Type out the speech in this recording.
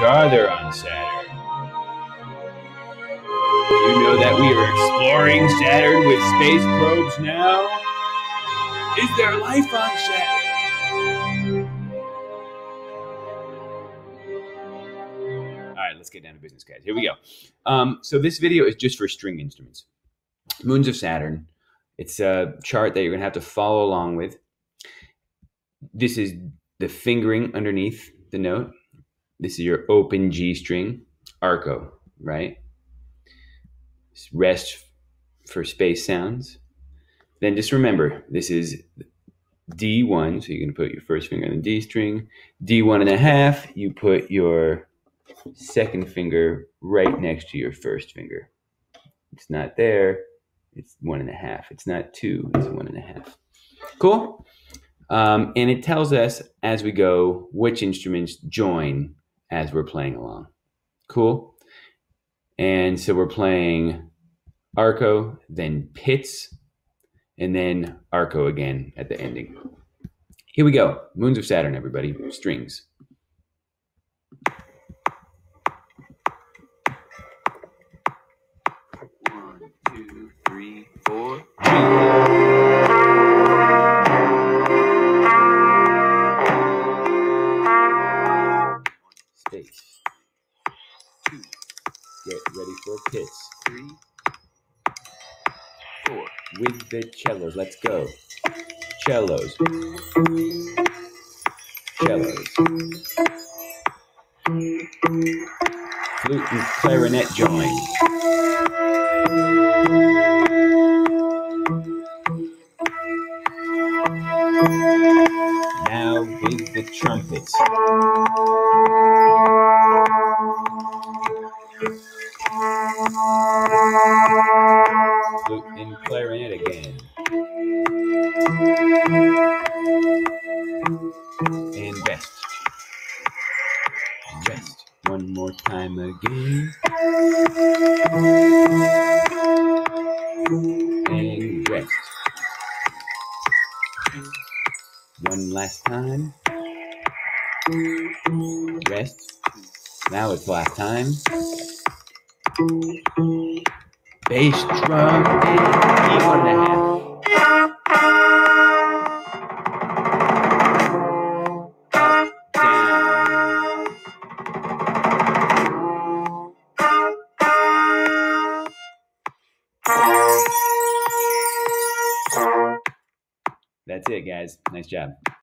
farther on Saturn. You know that we are exploring Saturn with space probes now? Is there life on Saturn? All right, let's get down to business, guys. Here we go. Um, so this video is just for string instruments. Moons of Saturn. It's a chart that you're going to have to follow along with. This is the fingering underneath the note. This is your open G string, arco, right? Rest for space sounds. Then just remember, this is D1, so you're going to put your first finger on the D string. D1 and a half, you put your second finger right next to your first finger. It's not there, it's one and a half. It's not two, it's one and a half. Cool? Um, and it tells us as we go which instruments join as we're playing along. Cool? And so we're playing arco, then pizz, and then arco again at the ending. Here we go. Moons of Saturn, everybody. Strings. One, two, three, four. Get ready for pizz. Three, four. With the cellos. Let's go. Cellos. Cellos. Flute and clarinet join. Now with the trumpets. Flute and clarinet again. And rest. Rest. One more time again. And rest. One last time. Rest. Now it's last time. Bass drum and E one and a half. That's it, guys. Nice job.